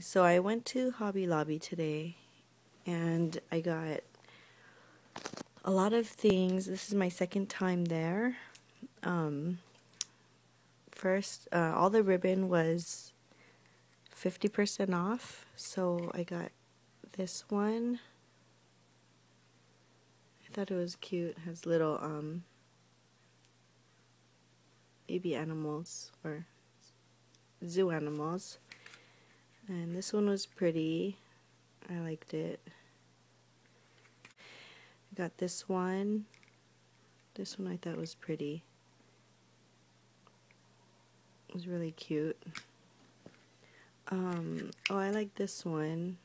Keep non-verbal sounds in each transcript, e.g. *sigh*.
So I went to Hobby Lobby today and I got a lot of things. This is my second time there. Um, first, uh, all the ribbon was 50% off. So I got this one. I thought it was cute. It has little um, baby animals or zoo animals. And this one was pretty. I liked it. I got this one. This one I thought was pretty. It was really cute. Um, oh, I like this one.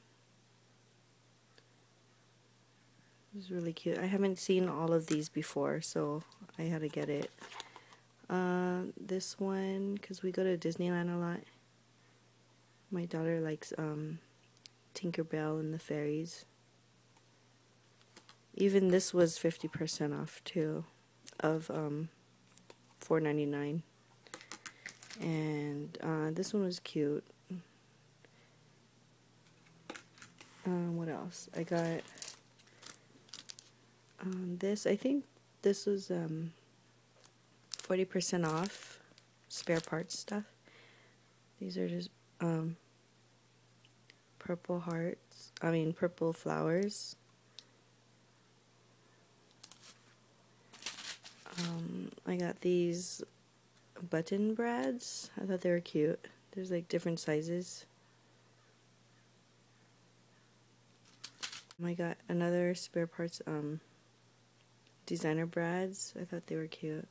It was really cute. I haven't seen all of these before, so I had to get it. Uh, this one, because we go to Disneyland a lot. My daughter likes um, Tinkerbell and the Fairies. Even this was 50% off too, of um, 4.99. And uh, this one was cute. Um, what else? I got um, this. I think this was um, 40% off spare parts stuff. These are just um, purple hearts, I mean purple flowers. Um, I got these button brads. I thought they were cute. There's like different sizes. I got another spare parts um, designer brads. I thought they were cute.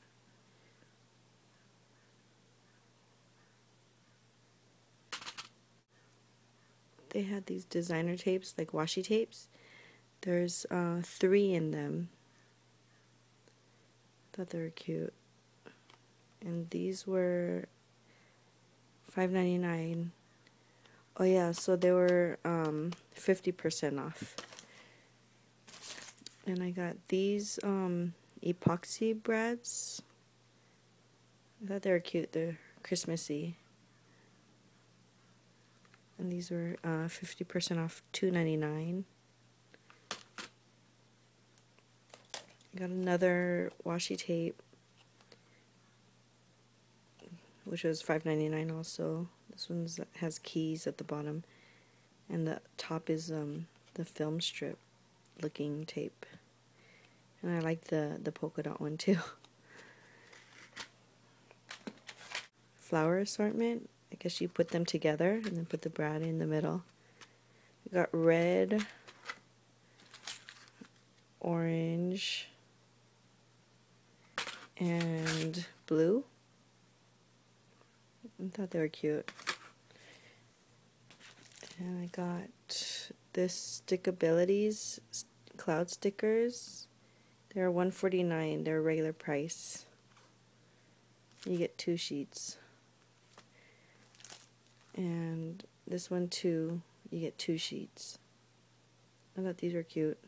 They had these designer tapes, like washi tapes. There's uh, three in them. Thought they were cute. And these were five ninety nine. Oh yeah, so they were um, 50% off. And I got these um, epoxy brads. I thought they were cute. They're Christmassy and these were 50% uh, off $2.99 got another washi tape which was $5.99 also. This one has keys at the bottom and the top is um, the film strip looking tape. And I like the the polka dot one too. *laughs* Flower assortment I guess you put them together and then put the brad in the middle. We got red, orange, and blue. I thought they were cute. And I got this Stickabilities cloud stickers. They're 149 They're regular price. You get two sheets and this one too you get two sheets. I thought these were cute.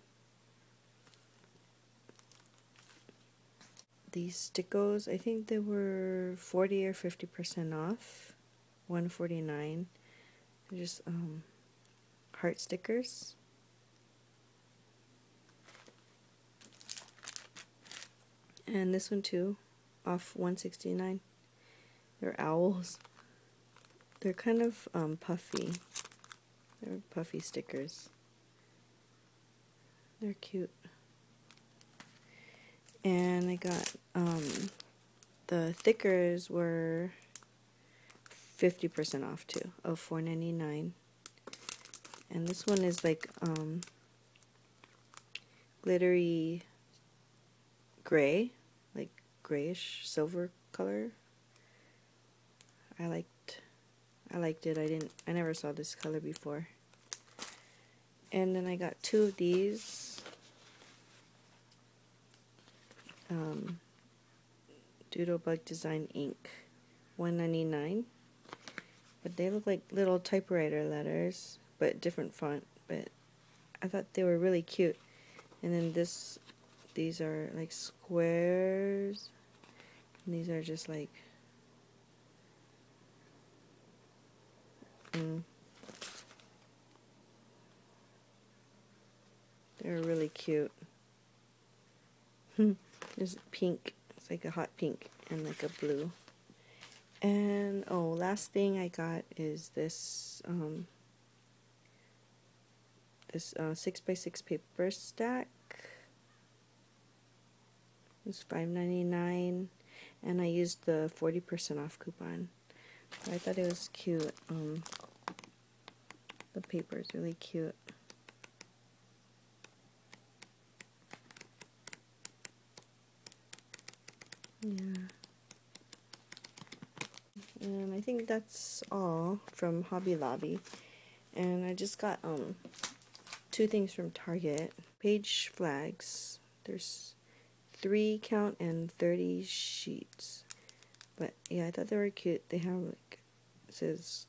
These stickos I think they were 40 or 50 percent off. 149 they're just um, heart stickers. And this one too off 169 they're owls they're kind of um, puffy. They're puffy stickers. They're cute. And I got um, the thickers were 50% off too, of $4.99. And this one is like um, glittery gray, like grayish silver color. I like I liked it. I didn't I never saw this color before. And then I got two of these. Um, Doodlebug Design ink. 199 But they look like little typewriter letters, but different font. But I thought they were really cute. And then this, these are like squares. And these are just like Mm. They're really cute. *laughs* There's pink. It's like a hot pink and like a blue. And oh, last thing I got is this um, this uh, six by six paper stack. It's five ninety nine, and I used the forty percent off coupon. I thought it was cute. Um, the paper is really cute. Yeah. And I think that's all from Hobby Lobby. And I just got um two things from Target. Page flags. There's three count and 30 sheets. But yeah, I thought they were cute. They have like, it says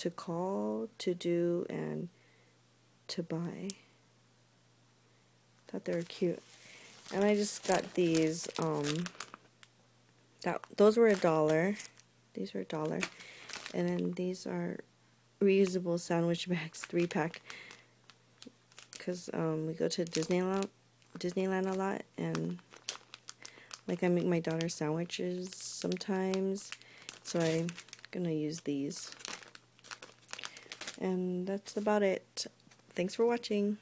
to call, to do, and to buy. Thought they were cute. And I just got these, um, that those were a dollar. These were a dollar. And then these are reusable sandwich bags, three pack. Because um, we go to Disneyland, Disneyland a lot, and like I make my daughter sandwiches sometimes, so I'm gonna use these. And that's about it. Thanks for watching.